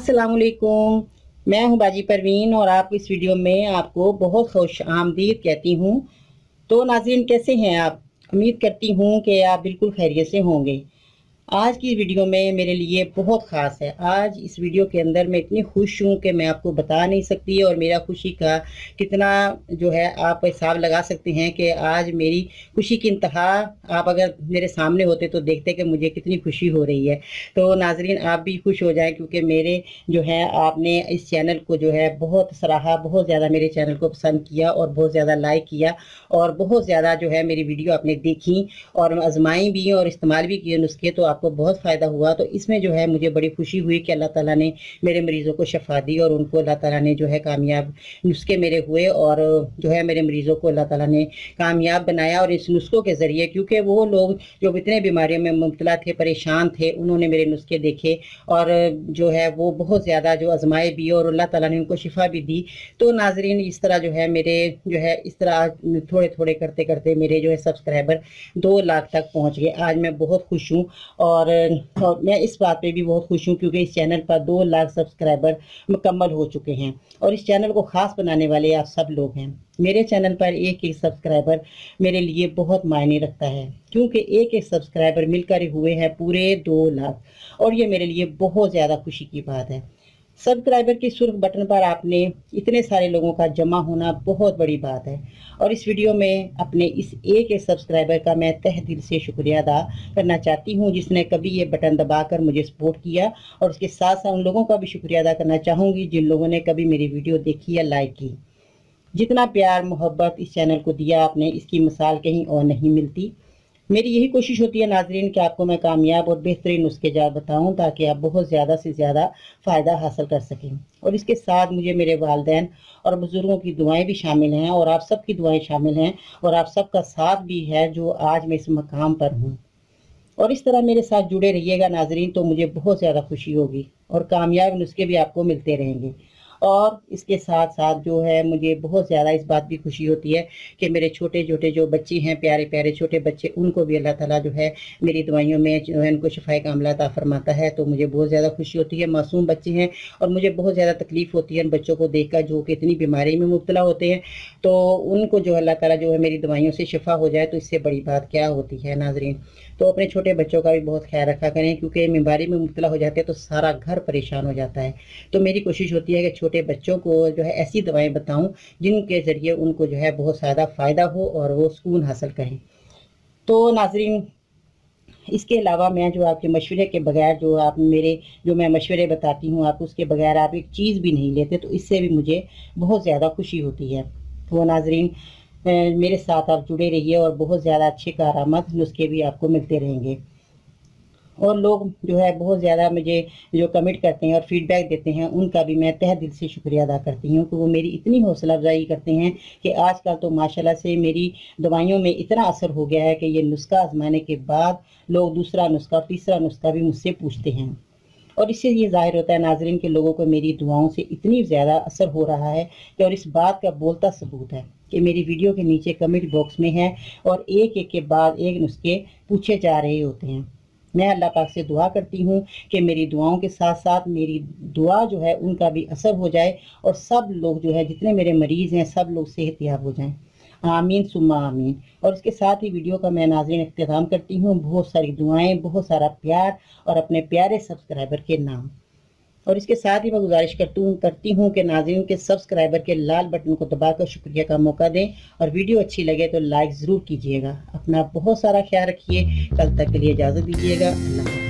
السلام علیکم میں ہوں باجی پروین اور آپ اس ویڈیو میں آپ کو بہت خوش آمدید کہتی ہوں۔ تو ناظرین، کیسے ہیں آپ؟ امید کرتی ہوں کہ آپ بالکل خیریت سے ہوں گے۔ آج کی ویڈیو میں میرے لیے بہت خاص ہے۔ آج اس ویڈیو کے اندر میں اتنی خوش ہوں کہ میں آپ کو بتا نہیں سکتی اور میرا خوشی کا کتنا جو ہے آپ حساب لگا سکتے ہیں کہ آج میری خوشی کی انتہا آپ اگر میرے سامنے ہوتے تو دیکھتے کہ مجھے کتنی خوشی ہو رہی ہے۔ تو ناظرین آپ بھی خوش ہو جائیں کیونکہ میرے جو ہے آپ نے اس چینل کو جو ہے بہت سراہا، بہت زیادہ میرے چینل کو پسند کیا اور بہت زیادہ لائک کیا اور بہت زیادہ جو ہے میری ویڈیو آپ نے دیکھی اور آزمائیں بھی اور استعمال بھی کیے نسخے تو آپ کو بہت فائدہ ہوا تو اس میں جو ہے مجھے بڑی خوشی ہوئی کہ اللہ تعالیٰ نے میرے مریضوں کو شفا دی اور ان کو اللہ تعالیٰ نے جو ہے کامیاب نسخے میرے ہوئے اور جو ہے میرے مریضوں کو اللہ تعالیٰ نے کامیاب بنایا اور اس نسخوں کے ذریعے کیونکہ وہ لوگ جو اتنے بیماریوں میں مبتلا تھے، پریشان تھے، انہوں نے میرے نسخے دیکھے اور جو ہے وہ بہت زیادہ جو آزمائے بھی اور اللہ تعالیٰ نے ان کو شفا بھی دی۔ تو ناظرین، اس طرح جو ہے میرے جو ہے اس طرح تھوڑے تھوڑے کرتے کرتے میرے جو ہے سبسکرائبر دو لاکھ تک پہنچ گئے۔ آج میں بہت خوش ہوں اور اور میں اس بات پہ بھی بہت خوش ہوں کیونکہ اس چینل پر دو لاکھ سبسکرائبر مکمل ہو چکے ہیں اور اس چینل کو خاص بنانے والے آپ سب لوگ ہیں۔ میرے چینل پر ایک ایک سبسکرائبر میرے لیے بہت معنی رکھتا ہے کیونکہ ایک ایک سبسکرائبر مل کر ہوئے ہیں پورے دو لاکھ اور یہ میرے لیے بہت زیادہ خوشی کی بات ہے۔ سبسکرائبر کی سرخ بٹن پر آپ نے اتنے سارے لوگوں کا جمع ہونا بہت بڑی بات ہے۔ اور اس ویڈیو میں اپنے اس ایک ایک سبسکرائبر کا میں تہ دل سے شکریہ ادا کرنا چاہتی ہوں۔ جس نے کبھی یہ بٹن دبا کر مجھے سپورٹ کیا اور اس کے ساتھ ساتھ ان لوگوں کا بھی شکریہ ادا کرنا چاہوں گی۔ جن لوگوں نے کبھی میری ویڈیو دیکھی یا لائک کی۔ جتنا پیار، محبت اس چینل کو دیا آپ نے، اس کی مثال کہیں اور نہیں ملتی۔ میری یہی کوشش ہوتی ہے ناظرین کہ آپ کو میں کامیاب اور بہترین نسخے جات بتاؤں تاکہ آپ بہت زیادہ سے زیادہ فائدہ حاصل کر سکیں۔ اور اس کے ساتھ مجھے میرے والدین اور بزرگوں کی دعائیں بھی شامل ہیں اور آپ سب کی دعائیں شامل ہیں اور آپ سب کا ساتھ بھی ہے جو آج میں اس مقام پر ہوں۔ اور اس طرح میرے ساتھ جڑے رہیے گا ناظرین تو مجھے بہت زیادہ خوشی ہوگی اور کامیاب نسخے بھی آپ کو ملتے رہیں گے۔ اور اس کے ساتھ ساتھ جو ہے مجھے بہت زیادہ اس بات بھی خوشی ہوتی ہے کہ میرے چھوٹے چھوٹے جو بچے ہیں، پیارے پیارے چھوٹے بچے، ان کو بھی اللہ تعالیٰ جو ہے میری دوائیوں میں جو ہے ان کو شفائی کاملہ عطا فرماتا ہے۔ تو مجھے بہت زیادہ خوشی ہوتی ہے، معصوم بچے ہیں اور مجھے بہت زیادہ تکلیف ہوتی ہے ان بچوں کو دیکھ کر جو کہ اتنی بیماری میں مبتلا ہوتے ہیں۔ تو ان کو جو اللہ تعالیٰ جو ہے میری دوائیوں سے شفا ہو جائے تو اس سے بڑی بات کیا ہوتی ہے ناظرین۔ تو اپنے چھوٹے بچوں کا بھی بہت خیال رکھا کریں، کیونکہ بیماری میں مبتلا ہو جاتے ہیں تو سارا گھر پریشان ہو جاتا ہے۔ تو میری کوشش ہوتی ہے کہ چھوٹے چھوٹے بچوں کو جو ہے ایسی دوائیں بتاؤں جن کے ذریعے ان کو جو ہے بہت زیادہ فائدہ ہو اور وہ سکون حاصل کریں۔ تو ناظرین، اس کے علاوہ میں جو آپ کے مشورے کے بغیر جو آپ میرے، جو میں مشورے بتاتی ہوں، آپ اس کے بغیر آپ ایک چیز بھی نہیں لیتے تو اس سے بھی مجھے بہت زیادہ خوشی ہوتی ہے۔ وہ ناظرین میرے ساتھ آپ جڑے رہیے اور بہت زیادہ اچھے کارآمد نسخے بھی آپ کو ملتے رہیں گے۔ اور لوگ جو ہے بہت زیادہ مجھے جو کمنٹ کرتے ہیں اور فیڈ بیک دیتے ہیں، ان کا بھی میں تہ دل سے شکریہ ادا کرتی ہوں کہ وہ میری اتنی حوصلہ افزائی کرتے ہیں کہ آج کل تو ماشاءاللہ سے میری دوائیوں میں اتنا اثر ہو گیا ہے کہ یہ نسخہ آزمانے کے بعد لوگ دوسرا نسخہ، تیسرا نسخہ بھی مجھ سے پوچھتے ہیں۔ اور اس سے یہ ظاہر ہوتا ہے ناظرین کے لوگوں کو میری دعاؤں سے اتنی زیادہ اثر ہو رہا ہے کہ اور اس بات کا بولتا ثبوت ہے کہ میری ویڈیو کے نیچے کمنٹ باکس میں ہے اور ایک ایک کے بعد ایک نسخے پوچھے جا رہے ہوتے ہیں۔ میں اللہ پاک سے دعا کرتی ہوں کہ میری دعاؤں کے ساتھ ساتھ میری دعا جو ہے ان کا بھی اثر ہو جائے اور سب لوگ جو ہے جتنے میرے مریض ہیں سب لوگ صحت یاب ہو جائیں۔ آمین سما آمین۔ اور اس کے ساتھ ہی ویڈیو کا میں ناظرین اختتام کرتی ہوں۔ بہت ساری دعائیں، بہت سارا پیار اور اپنے پیارے سبسکرائبر کے نام۔ اور اس کے ساتھ ہی میں گزارش کرتی ہوں کرتی ہوں کہ ناظرین کے سبسکرائبر کے لال بٹن کو دبا کر شکریہ کا موقع دیں اور ویڈیو اچھی لگے تو لائک ضرور کیجیے گا۔ اپنا بہت سارا خیال رکھیے۔ کل تک کے لیے اجازت دیجیے گا۔ اللہ